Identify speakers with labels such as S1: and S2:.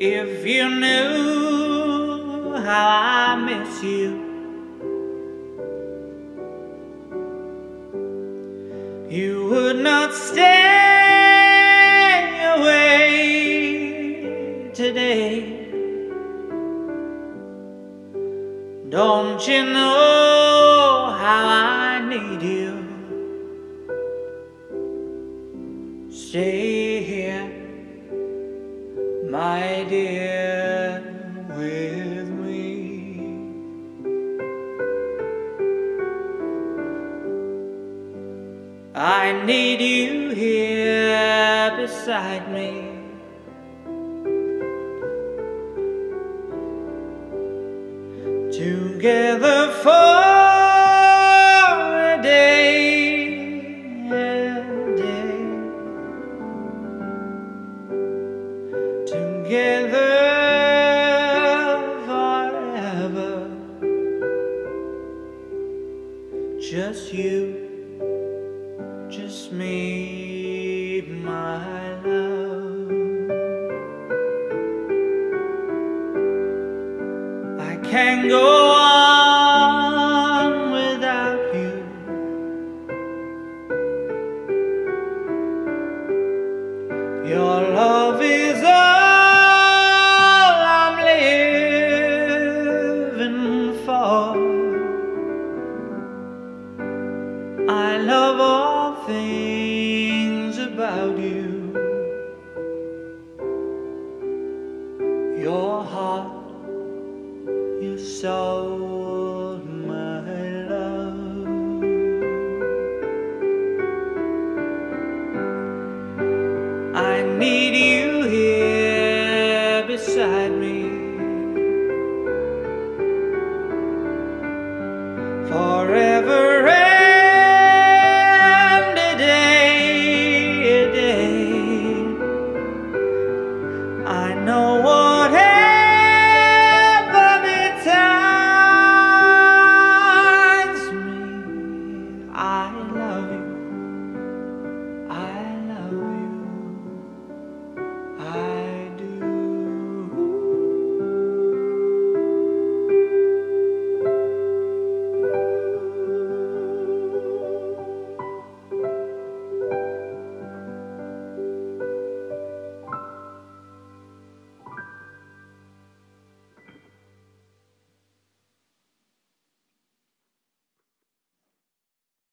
S1: If you knew how I miss you, you would not stay away today. Don't you know how I need you? Stay here, my dear, with me. I need you here beside me. Together for Together forever. Just you, just me, my love. I can't go on without you. Your love I love all things about you. Your heart, your soul, my love. I need you here beside me.